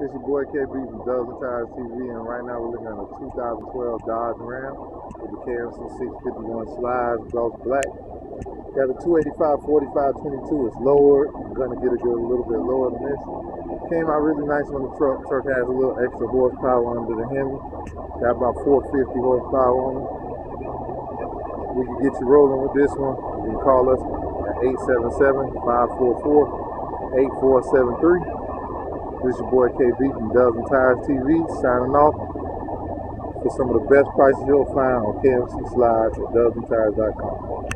It's your boy KB from DUBSandTIRES TV, and right now we're looking at a 2012 Dodge Ram with the KMC 651 slides, gloss black. Got a 285 45 22. It's lower. I'm gonna get it a little bit lower than this. Came out really nice on the truck. Truck has a little extra horsepower under the Hemi. Got about 450 horsepower on it. We can get you rolling with this one. You can call us at 877 544 8473. This is your boy KB from DUBSandTIRES TV signing off for some of the best prices you'll find on KMC slides at dubsandtires.com.